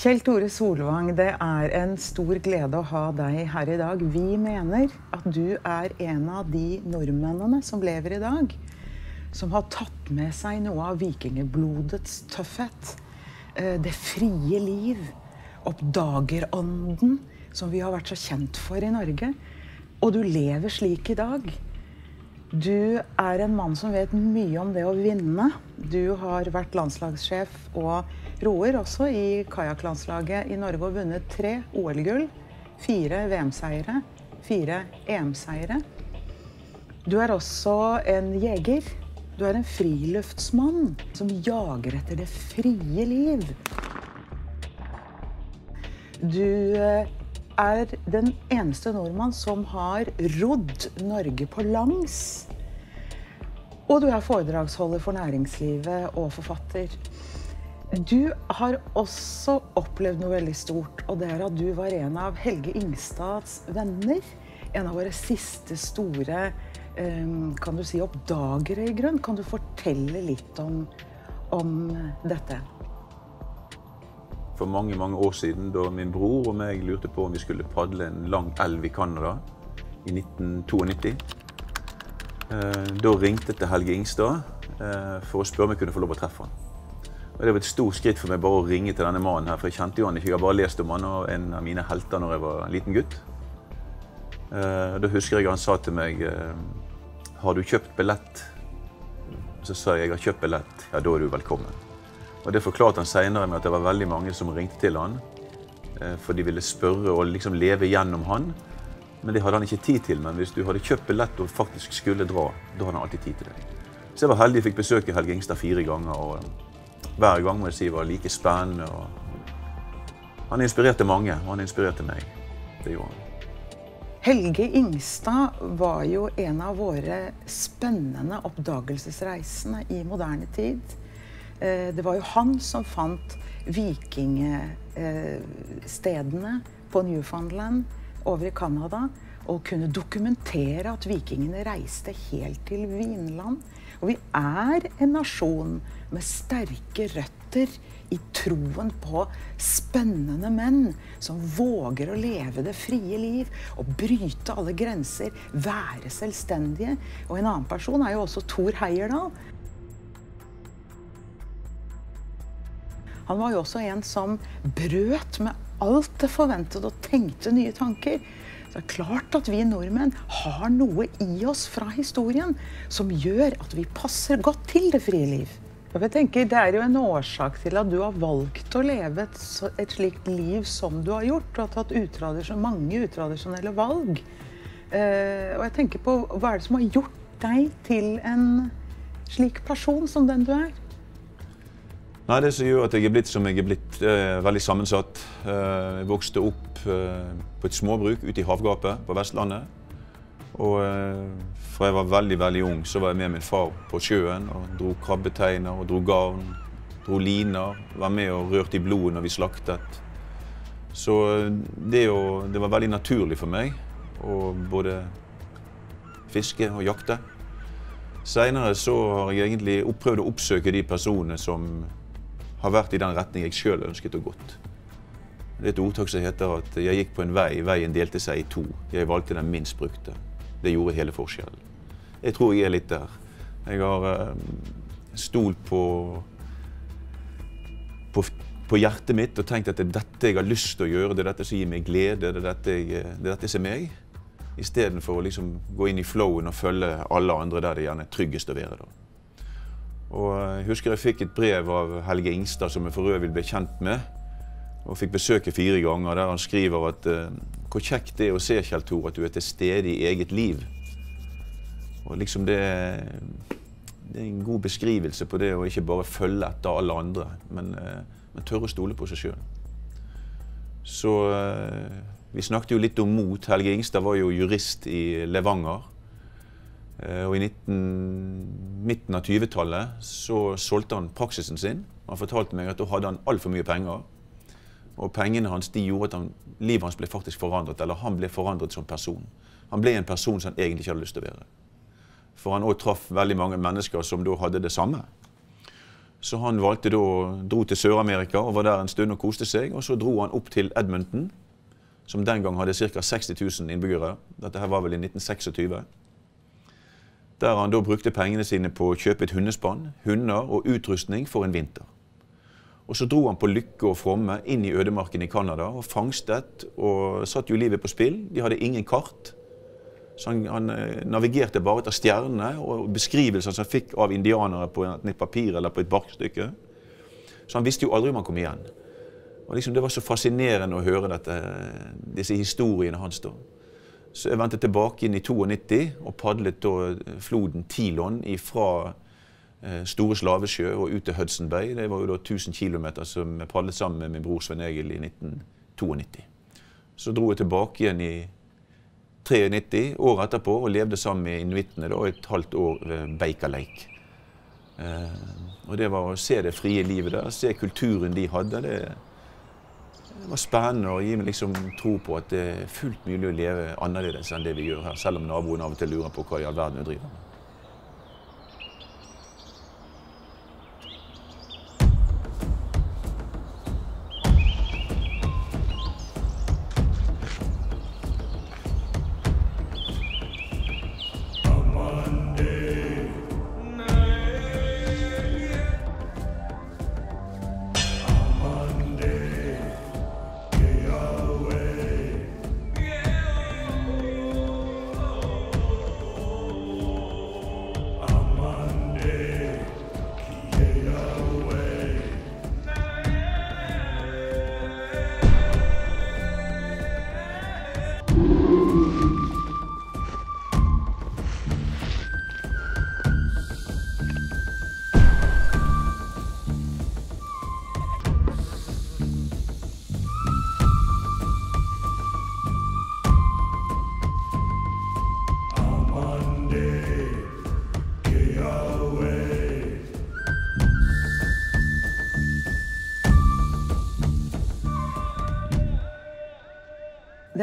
Kjell Tore Solvang, det er en stor glede å ha deg her i dag. Vi mener at du er en av de nordmennene som lever i dag, som har tatt med seg noe av vikingblodets tøffhet. Eh, det frie liv. Oppdagerånden som vi har vært så kjent for i Norge. Og du lever slik i dag. Du er en mann som vet mye om det å vinne. Du har vært landslagssjef og roer også i kajakklandslaget i Norge og vunnet tre OL-gull, fire VM-seire, fire EM-seire. Du er også en jeger. Du er en friluftsmann som jager etter det frie liv. Du eh, er den eneste nordmann som har rodd Norge på langs. Og du er foredragsholder for næringslivet og forfatter. Du har også opplevd noe veldig stort, og det er at du var en av Helge Ingstads venner. En av våre siste store ehm, kan du si, oppdagere, i grunn. Kan du fortelle litt om, om dette? For mange mange år siden, da min bror og meg lurte på om vi skulle padle en lang elv i Canada i 1992, eh, da ringte jeg til Helge Ingstad eh, for å spørre om jeg kunne få lov å treffe han. Og Det var et stort skritt for meg bare å ringe til denne mannen her, for jeg kjente jo han ikke. Jeg har bare lest om han og en av mine helter når jeg var en liten gutt. Uh, da husker jeg han sa til meg Har du kjøpt billett? Så sa jeg jeg har kjøpt billett. Ja, da er du velkommen. Og Det forklarte han seinere med at det var veldig mange som ringte til han, for de ville spørre og liksom leve gjennom han. Men det hadde han ikke tid til. Men hvis du hadde kjøpt billett og faktisk skulle dra, da hadde han alltid tid til deg. Så jeg var heldig og fikk besøke Helge Ingstad fire ganger. og hver gang må jeg si var like spennende. han inspirerte mange, og han inspirerte meg. Det gjorde han. Helge Ingstad var jo en av våre spennende oppdagelsesreisende i moderne tid. Eh, det var jo han som fant vikingstedene på Newfoundland over i Canada. Og kunne dokumentere at vikingene reiste helt til Vinland. Og vi er en nasjon med sterke røtter i troen på spennende menn som våger å leve det frie liv og bryte alle grenser, være selvstendige. Og en annen person er jo også Thor Heyerdahl. Han var jo også en som brøt med alt det forventede og tenkte nye tanker. Så det er klart at vi nordmenn har noe i oss fra historien som gjør at vi passer godt til det frie liv. Jeg tenker, Det er jo en årsak til at du har valgt å leve et, et slikt liv som du har gjort. Du har tatt utradisjon, mange utradisjonelle valg. Eh, og jeg tenker på hva er det som har gjort deg til en slik person som den du er? Nei, Det som gjør at jeg er blitt som jeg er blitt, er veldig sammensatt. Eh, jeg vokste opp eh, på et småbruk ute i havgapet på Vestlandet. Og eh, fra jeg var veldig veldig ung, så var jeg med min far på sjøen og dro krabbeteiner og dro garn. Dro liner. Var med og rørte i blodet når vi slaktet. Så det, å, det var veldig naturlig for meg å både fiske og jakte. Seinere så har jeg egentlig prøvd å oppsøke de personene som har vært i den retning jeg sjøl ønsket å gått. Det er et ordtak som heter at jeg gikk på en vei, veien delte seg i to. Jeg valgte den minst brukte. Det gjorde hele forskjellen. Jeg tror jeg er litt der. Jeg har uh, stolt på, på, på, hjertet mitt og tenkt at det er dette jeg har lyst til å gjøre, det er dette som gir meg glede, det er dette, jeg, det er dette som er meg. Istedenfor å liksom gå inn i flowen og følge alle andre der det gjerne er tryggest å være. da. Og jeg husker jeg fikk et brev av Helge Ingstad, som jeg for øvrig ble kjent med. Og fikk besøke fire ganger, der han skriver at uh, hvor kjekt det er å se, Kjell Tor, at du er til stede i eget liv. Og liksom det, det er en god beskrivelse på det å ikke bare følge etter alle andre, men, uh, men tørre å stole på seg sjøl. Så uh, vi snakket jo litt om mot. Helge Ingstad var jo jurist i Levanger. Eh, og I 19, midten av 20-tallet så solgte han praksisen sin. Han fortalte meg at da hadde han altfor mye penger. Og pengene hans de gjorde at han, livet hans ble faktisk forandret, eller han ble forandret som person. Han ble en person som han egentlig ikke hadde lyst til å være. For han òg traff veldig mange mennesker som da hadde det samme. Så han valgte da dro til Sør-Amerika og var der en stund og koste seg. Og så dro han opp til Edmonton, som den gang hadde ca. 60 000 innbyggere. Dette her var vel i 1926. Der han da brukte pengene sine på å kjøpe et hundespann, hunder og utrustning for en vinter. Og så dro han på lykke og fromme inn i ødemarken i Canada og fangstet og satte jo livet på spill. De hadde ingen kart. Så han, han eh, navigerte bare etter stjernene og beskrivelser som han fikk av indianere på et papir eller på et barkstykke. Så han visste jo aldri om han kom igjen. Og liksom, Det var så fascinerende å høre dette, disse historiene hans. da. Så jeg vendte tilbake inn i 92 og padlet floden Tilon fra eh, Store Slavesjø og ut til Hudson Bay. Det var jo da 1000 km som jeg padlet sammen med min bror Svein Egil i 1992. Så dro jeg tilbake igjen i 93, året etterpå, og levde sammen med inuittene et halvt år ved Baker Lake. Eh, og det var å se det frie livet der, se kulturen de hadde. det var spennende å gi meg liksom tro på at det er fullt mulig å leve annerledes enn det vi gjør her, selv om naboen av og til lurer på hva i all verden vi driver med.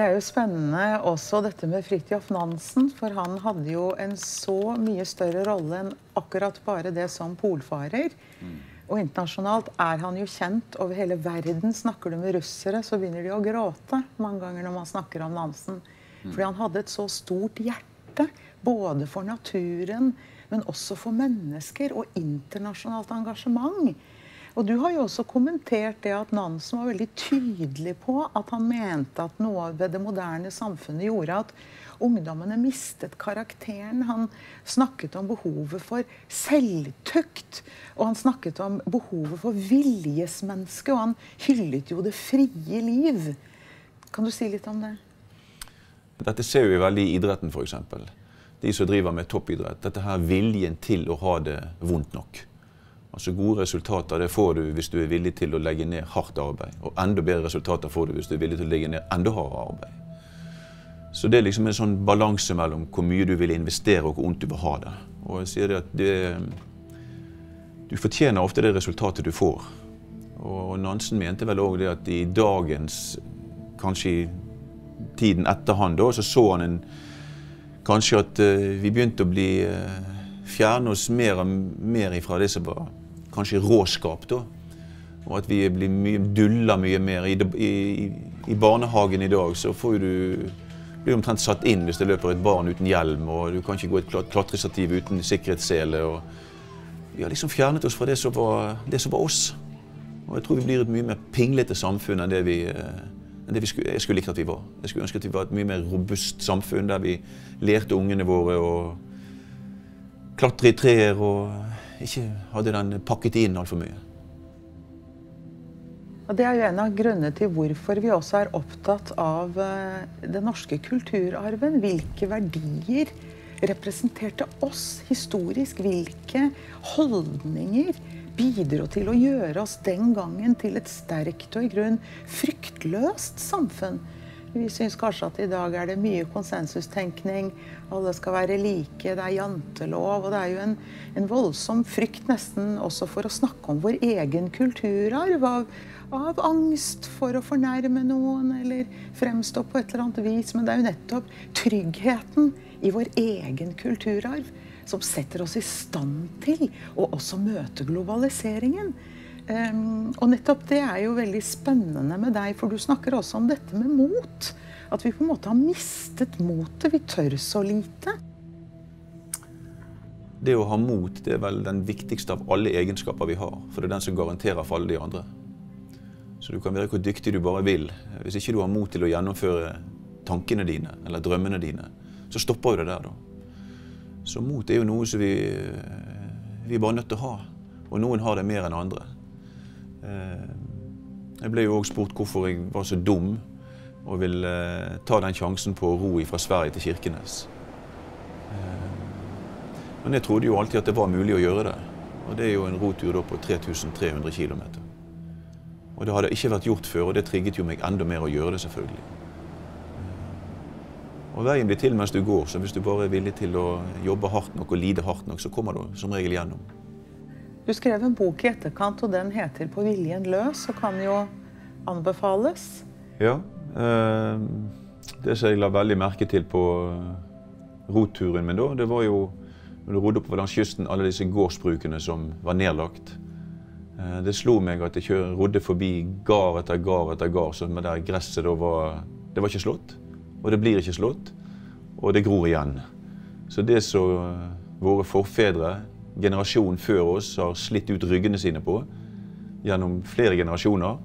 Er jo spennende også dette med Fridtjof Nansen, for han hadde jo en så mye større rolle enn akkurat bare det som polfarer. Mm. Og internasjonalt er han jo kjent over hele verden. Snakker du med russere, så begynner de å gråte mange ganger når man snakker om Nansen. Mm. Fordi han hadde et så stort hjerte, både for naturen, men også for mennesker og internasjonalt engasjement. Og du har jo også kommentert det at Nansen var veldig tydelig på at han mente at noe ved det moderne samfunnet gjorde at ungdommene mistet karakteren. Han snakket om behovet for selvtukt. Og han snakket om behovet for viljesmenneske. Og han hyllet jo det frie liv. Kan du si litt om det? Dette ser vi veldig i idretten, f.eks. De som driver med toppidrett. Dette her viljen til å ha det vondt nok. Altså Gode resultater det får du hvis du er villig til å legge ned hardt arbeid. Og enda bedre resultater får du hvis du er villig til å legge ned enda hardere arbeid. Så det er liksom en sånn balanse mellom hvor mye du vil investere og hvor vondt du vil ha det. Og jeg sier det at det, du fortjener ofte det resultatet du får. Og Nansen mente vel òg det at i dagens, kanskje i tiden etter han da, så så han en, kanskje at uh, vi begynte å bli uh, Fjerne oss mer og mer ifra det som var kanskje råskap. da. Og at vi blir mye, duller mye mer. I, i, I, barnehagen i dag så får du blir omtrent satt inn hvis det løper et barn uten hjelm, og du kan ikke gå et klatrestativ uten sikkerhetssele. og Vi har liksom fjernet oss fra det som, var, det som var oss. Og jeg tror vi blir et mye mer pinglete samfunn enn det vi, enn det vi skulle, jeg skulle likt at vi var. Jeg skulle ønske at vi var et mye mer robust samfunn der vi lærte ungene våre å klatre i trær og ikke hadde den pakket inn altfor mye. Og Det er jo en av grunnene til hvorfor vi også er opptatt av eh, den norske kulturarven. Hvilke verdier representerte oss historisk? Hvilke holdninger bidro til å gjøre oss den gangen til et sterkt og i grunn fryktløst samfunn? Vi syns kanskje at i dag er det mye konsensustenkning. Alle skal være like. Det er jantelov. Og det er jo en, en voldsom frykt nesten også for å snakke om vår egen kulturarv. Av, av, angst for å fornærme noen eller fremstå på et eller annet vis. Men det er jo nettopp tryggheten i vår egen kulturarv som setter oss i stand til å også møte globaliseringen. Um, og nettopp det er jo veldig spennende med deg, for du snakker også om dette med mot. At vi på en måte har mistet motet. Vi tør så lite. Det å ha mot det er vel den viktigste av alle egenskaper vi har. For det er den som garanterer for alle de andre. Så du kan være hvor dyktig du bare vil. Hvis ikke du har mot til å gjennomføre tankene dine eller drømmene dine, så stopper jo det der, da. Så mot er jo noe som vi, vi er bare nødt til å ha. Og noen har det mer enn andre. Eh, jeg ble jo òg spurt hvorfor jeg var så dum og ville ta den sjansen på å ro fra Sverige til Kirkenes. Eh, men jeg trodde jo alltid at det var mulig å gjøre det. Og det er jo en rotur på 3300 km. Og det hadde ikke vært gjort før, og det trigget jo meg enda mer å gjøre det, selvfølgelig. Og veien blir til mens du går, så hvis du bare er villig til å jobbe hardt nok og lide hardt nok, så kommer du som regel gjennom. Du skrev en bok i etterkant, og den heter 'På viljen løs', og kan jo anbefales. Ja. Eh, det som jeg la veldig merke til på roturen min da, det var jo når du rodde oppover langs kysten, alle disse gårdsbrukene som var nedlagt. Eh, det slo meg at jeg rodde forbi gard etter gard etter gard, med der gresset da var Det var ikke slått. Og det blir ikke slått. Og det gror igjen. Så det som eh, våre forfedre, generasjonen før oss, har slitt ut ryggene sine på gjennom flere generasjoner,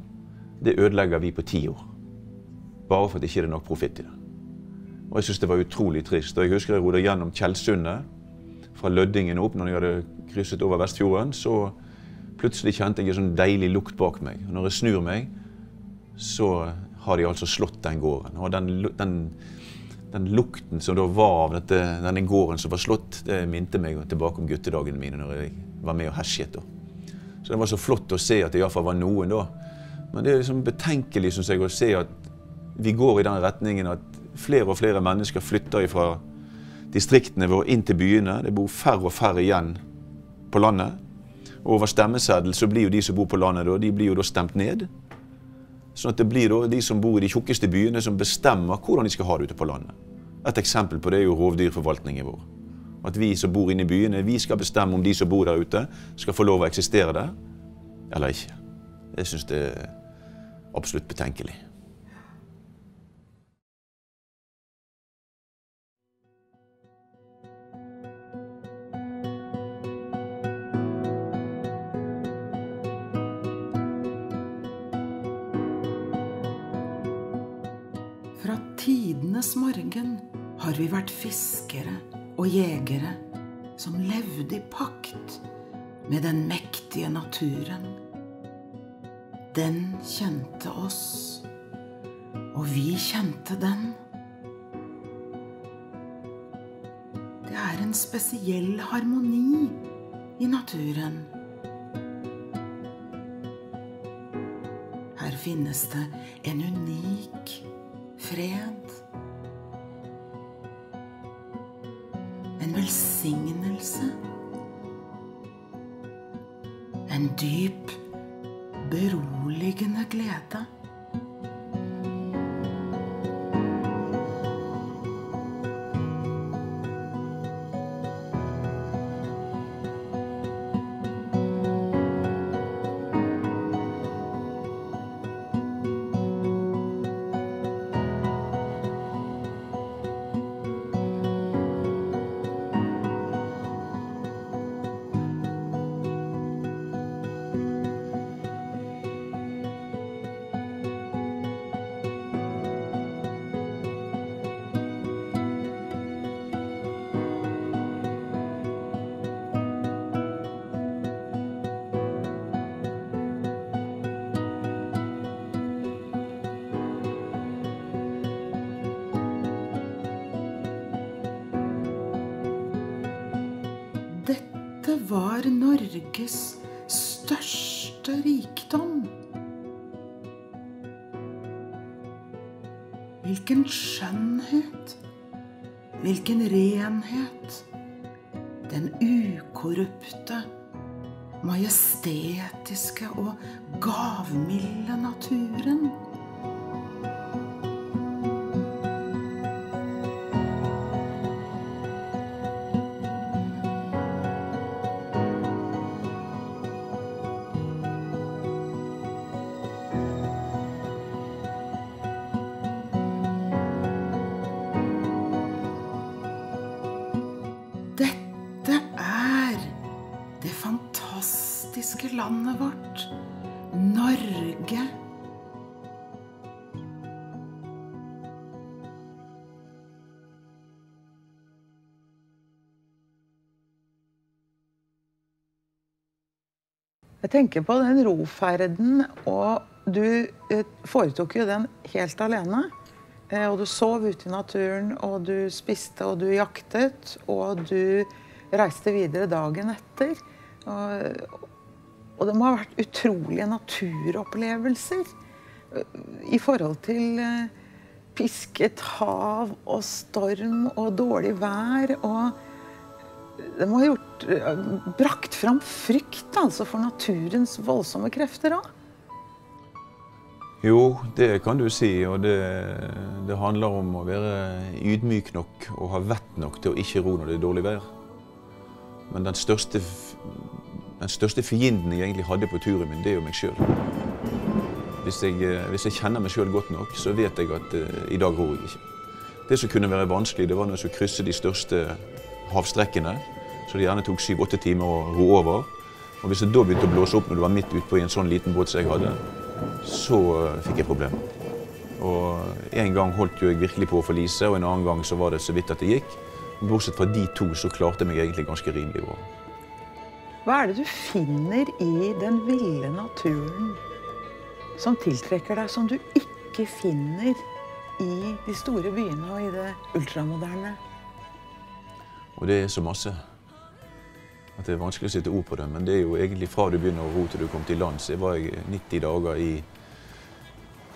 det ødelegger vi på ti år. Bare for at det ikke er nok profitt i det. Og jeg syns det var utrolig trist. Og jeg husker jeg rodde gjennom Tjeldsundet fra Løddingen opp når jeg hadde krysset over Vestfjorden. Så plutselig kjente jeg en sånn deilig lukt bak meg. Og når jeg snur meg, så har de altså slått den gården. Og den, den, den lukten som da var av dette, denne gården som var slått, det minte meg tilbake om guttedagene mine når jeg var med og hesjet. Så det var så flott å se at det iallfall var noen da. Men det er liksom betenkelig synes jeg, å se at vi går i den retningen at flere og flere mennesker flytter fra distriktene våre inn til byene. Det bor færre og færre igjen på landet. Og over stemmeseddel så blir jo de som bor på landet, da, de blir jo da stemt ned. Sånn at det blir de som bor i de tjukkeste byene, som bestemmer hvordan de skal ha det ute på landet. Et eksempel på det er jo rovdyrforvaltningen vår. At vi som bor inne i byene, vi skal bestemme om de som bor der ute, skal få lov å eksistere der eller ikke. Jeg syns det er absolutt betenkelig. Fiskere og jegere som levde i pakt med den mektige naturen. Den kjente oss, og vi kjente den. Det er en spesiell harmoni i naturen. Her finnes det en unik fred. En velsignelse. En dyp, beroligende glede. Dette var Norges største rikdom. Hvilken skjønnhet, hvilken renhet. Den ukorrupte, majestetiske og landet vårt, Norge. Jeg tenker på den roferden, og du eh, foretok jo den helt alene. Eh, og du sov ute i naturen, og du spiste og du jaktet, og du reiste videre dagen etter. Og, og det må ha vært utrolige naturopplevelser eh, i forhold til pisket hav og storm og dårlig vær. og det må ha gjort, brakt fram frykt altså, for naturens voldsomme krefter òg? Jo, det kan du si. Og det, det, handler om å være ydmyk nok og ha vett nok til å ikke ro når det er dårlig vær. Men den største, den største fienden jeg egentlig hadde på turen min, det er jo meg sjøl. Hvis, hvis, jeg kjenner meg sjøl godt nok, så vet jeg at uh, i dag ror jeg ikke. Det som kunne være vanskelig, det var når jeg skulle krysse de største havstrekkene, så det gjerne tok syv-åtte timer å ro over. Og hvis det da begynte å blåse opp når du var midt ute i en sånn liten båt som jeg hadde, så uh, fikk jeg problemer. Og En gang holdt jo jeg virkelig på å forlise, og en annen gang så var det så vidt at det gikk. Bortsett fra de to så klarte jeg meg egentlig ganske rimelig bra. Hva er det du finner i den ville naturen som tiltrekker deg, som du ikke finner i de store byene og i det ultramoderne? Og det er så masse at det er vanskelig å sette ord på det. Men det er jo egentlig fra du begynner å ro til du kom til land, så var jeg 90 dager i,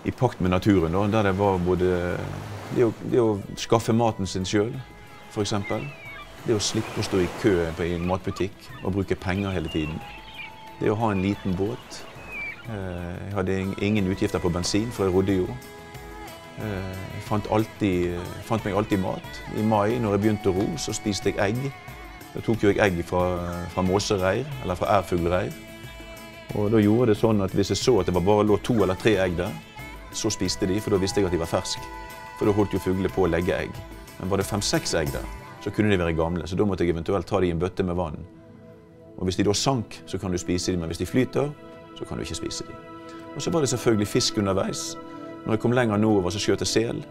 i pakt med naturen. Da, der det var både det å, det å skaffe maten sin sjøl, f.eks. Det å slippe å stå i kø på en matbutikk og bruke penger hele tiden. Det å ha en liten båt. Eh, jeg hadde ingen utgifter på bensin, for jeg rodde jo. Eh, jeg fant, alltid, fant, meg alltid mat. I mai, når jeg begynte å ro, så spiste jeg egg. Da tok jeg egg fra, fra måsereir, eller fra ærfuglreir. Og da gjorde det sånn at hvis jeg så at det bare lå to eller tre egg der, så spiste de, for da visste jeg at de var ferske. For da holdt jo fuglene på å legge egg. Men var det fem-seks egg der, så kunne de være gamle. Så da måtte jeg eventuelt ta de i en bøtte med vann. Og hvis de da sank, så kan du spise dem, men hvis de flyter, så kan du ikke spise dem. Og så var det selvfølgelig fisk underveis. Når jeg kom lenger nordover, så skjøt jeg sel.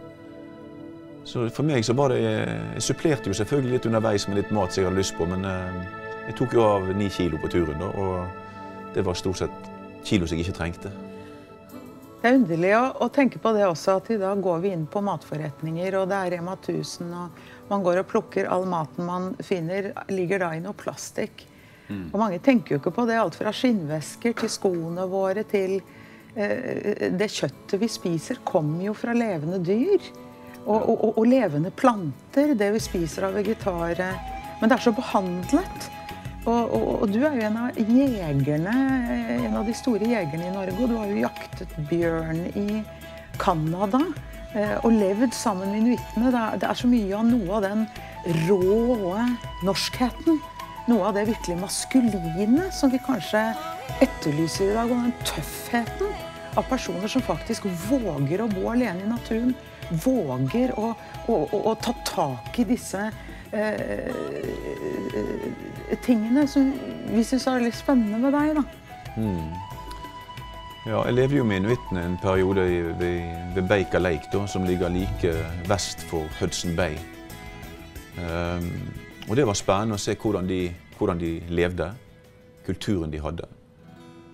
Så for meg så var det Jeg supplerte jo selvfølgelig litt underveis med litt mat som jeg hadde lyst på, men eh, jeg tok jo av ni kilo på turen, da, og det var stort sett kilo som jeg ikke trengte. Det er underlig å, å, tenke på det også, at i dag går vi inn på matforretninger, og det er Rema 1000, og man går og plukker all maten man finner, ligger da i noe plastikk. Mm. Og mange tenker jo ikke på det. Alt fra skinnvesker til skoene våre til Eh, det kjøttet vi spiser, kommer jo fra levende dyr. Og, og, og, levende planter, det vi spiser av vegetarer. Men det er så behandlet. Og, og, du er jo en av jegerne, en av de store jegerne i Norge. Og du har jo jaktet bjørn i Canada og levd sammen med inuittene. Det er så mye av noe av den rå norskheten. Noe av det virkelig maskuline som vi kanskje etterlyser i dag. Og den tøffheten av personer som faktisk våger å bo alene i naturen. Våger å, å, å, å ta tak i disse eh, tingene som vi syns er litt spennende med deg. da. Mm. Ja, jeg levde jo med inuittene en periode ved, ved Baker Lake, da, som ligger like vest for Hudson Bay. Um, og det var spennende å se hvordan de, hvordan de levde, kulturen de hadde.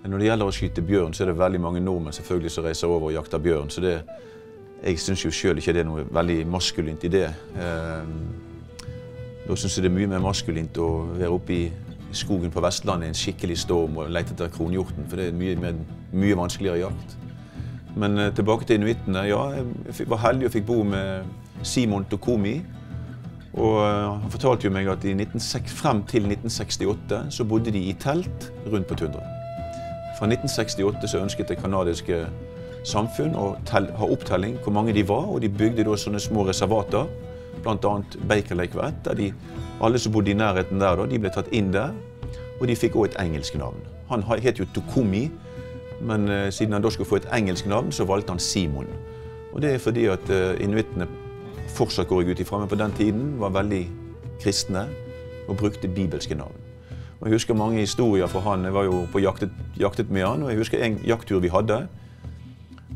Når det gjelder å skyte bjørn, så er det veldig mange nordmenn selvfølgelig som reiser over og jakter bjørn. Så det, jeg syns jo sjøl ikke det er noe veldig maskulint i det. Um, da syns jeg det er mye mer maskulint å være oppe i skogen på Vestlandet i en skikkelig storm og lete etter kronhjorten, for det er mye, mer, mye vanskeligere jakt. Men eh, tilbake til inuittene. Ja, jeg var heldig og fikk bo med Simon Tokomi. Og eh, han fortalte jo meg at 19, frem til 1968 så bodde de i telt rundt på tundraen. Fra 1968 så ønsket det canadiske samfunn å ha opptelling hvor mange de var, og de bygde da sånne små reservater, bl.a. Baker Lake Vett, der de, alle som bodde i nærheten der, da, de ble tatt inn der. Og de fikk òg et engelsk navn. Han het jo Tokomi, men uh, siden han da skulle få et engelsk navn, så valgte han Simon. Og det er fordi at uh, inuittene fortsatt går jeg ut ifra, men på den tiden var veldig kristne og brukte bibelske navn. Og Jeg husker mange historier fra han. Jeg var jo på jaktet, jaktet med han, og jeg husker en jakttur vi hadde.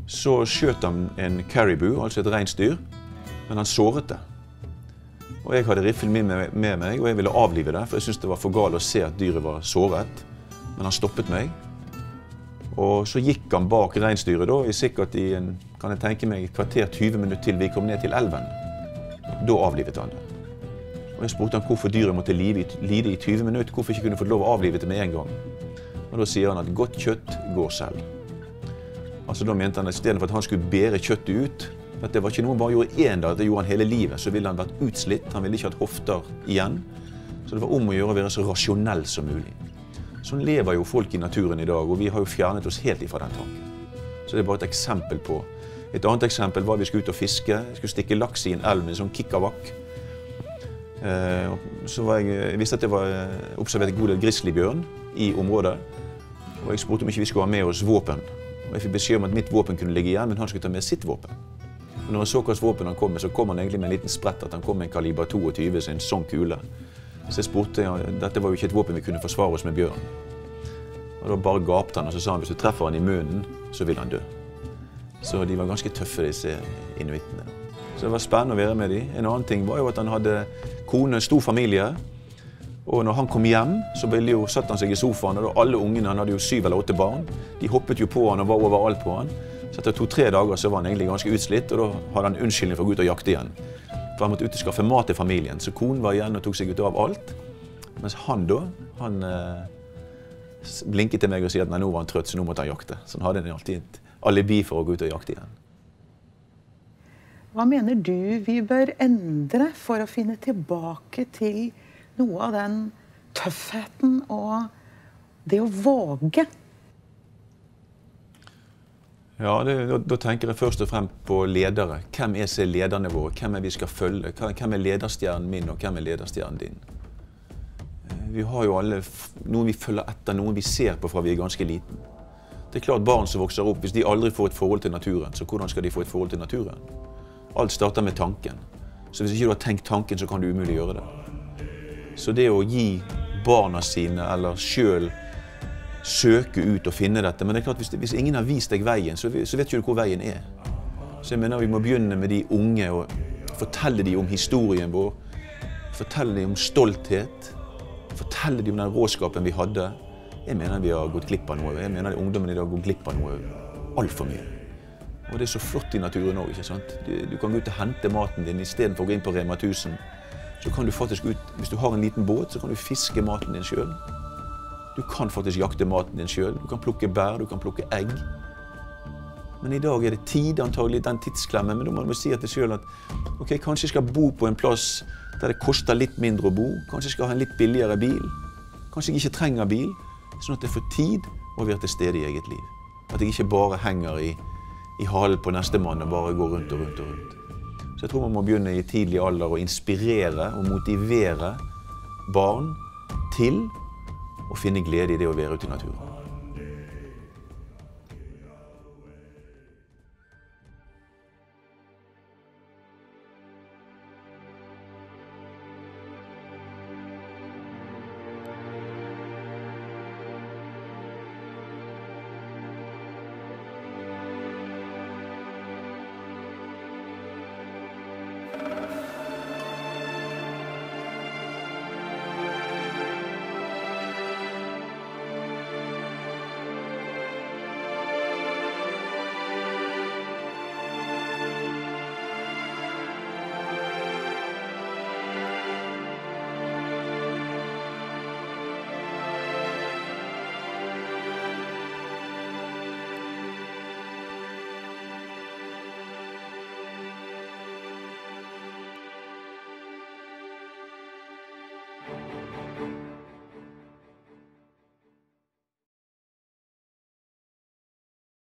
Så skjøt han en caribou, altså et reinsdyr, men han såret det. Og Jeg hadde riffelen min med, meg, og jeg ville avlive det, for jeg syntes det var for galt å se at dyret var såret. Men han stoppet meg. Og så gikk han bak reinsdyret da, i sikkert i en, kan jeg tenke meg, et kvarter 20 minutter til vi kom ned til elven. Da avlivet han det. Og Jeg spurte han hvorfor dyret måtte lide i 20 minutter, hvorfor ikke kunne fått lov å avlive det med en gang. Og Da sier han at godt kjøtt går selv. Altså Da mente han at istedenfor at han skulle bære kjøttet ut at Det var ikke noe han bare gjorde én dag, det gjorde han hele livet. Så ville han vært utslitt, han ville ikke hatt hofter igjen. Så det var om å gjøre å være så rasjonell som mulig. Sånn lever jo folk i naturen i dag, og vi har jo fjernet oss helt ifra den tanken. Så det er bare et eksempel på. Et annet eksempel var at vi skulle ut og fiske. Jeg skulle stikke laks i en elv med en sånn kikkavakk. Eh, så jeg, jeg visste at det var eh, observert en god del grizzlybjørn i området. Og jeg spurte om ikke vi skulle ha med oss våpen. Og jeg fikk beskjed om at mitt våpen kunne ligge igjen, men han skulle ta med sitt våpen. Når han så hvilket våpen han kom med, så kom han egentlig med en liten sprett at han kom med en kaliber 22, så en sånn kule. Så jeg spurte, ja, dette var jo ikke et våpen vi kunne forsvare oss med bjørn. Og da bare gapte han og så sa han hvis du treffer han i munnen, så vil han dø. Så de var ganske tøffe, disse inuittene. Så det var spennende å være med dem. En annen ting var jo at han hadde kone, stor familie. Og når han kom hjem, så jo, satt han seg i sofaen, og alle ungene, han hadde jo syv eller åtte barn, de hoppet jo på han og var overalt på han. Så etter to-tre dager så var han egentlig ganske utslitt, og da hadde han unnskyldning for å gå ut og jakte igjen. For han måtte ut og skaffe mat til familien, så konen var igjen og tok seg ut av alt. Mens han da, han eh, blinket til meg og sier at nei, nå var han trøtt, så nå måtte han jakte. Så han hadde alltid et alibi for å gå ut og jakte igjen. Hva mener du vi bør endre for å finne tilbake til noe av den tøffheten og det å våge? Ja, det, da, da tenker jeg først og fremst på ledere. Hvem er så lederne våre? Hvem er vi skal følge? Hvem er lederstjernen min, og hvem er lederstjernen din? Eh, Vi har jo alle noen vi følger etter, noen vi ser på fra vi er ganske liten. Det er klart Barn som vokser opp, hvis de aldri får et forhold til naturen, så hvordan skal de få et forhold til naturen? Alt starter med tanken. Så hvis ikke du har tenkt tanken, så kan du umulig gjøre det. Så det å gi barna sine, eller sjøl, søke ut og finne dette Men det er klart, hvis, hvis ingen har vist deg veien, så, så vet ikke hvor veien er. Så jeg mener vi må begynne med de unge og fortelle dem om historien vår. Fortelle dem om stolthet. Fortelle dem om den råskapen vi hadde. Jeg mener vi har gått glipp av noe. Jeg mener ungdommen i dag går glipp av noe altfor mye. Og det er så flott i naturen òg. Du, du kan gå ut og hente maten din istedenfor å gå inn på Rema 1000. Så kan du faktisk ut, Hvis du har en liten båt, så kan du fiske maten din sjøl. Du kan faktisk jakte maten din sjøl. Du kan plukke bær, du kan plukke egg. Men i dag er det tid, antagelig, den tidsklemmen. Men da må du si til sjøl at ok, kanskje jeg skal bo på en plass der det koster litt mindre å bo. Kanskje jeg skal ha en litt billigere bil. Kanskje jeg ikke trenger bil. Sånn at jeg får tid å være til stede i eget liv. At jeg ikke bare henger i, i halen på nestemann og bare går rundt og rundt og rundt. Så jeg tror man må begynne i tidlig alder å inspirere og motivere barn til å finne glede i det å være ute i naturen.